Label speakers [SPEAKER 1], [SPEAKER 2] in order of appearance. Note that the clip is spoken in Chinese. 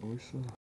[SPEAKER 1] 不是。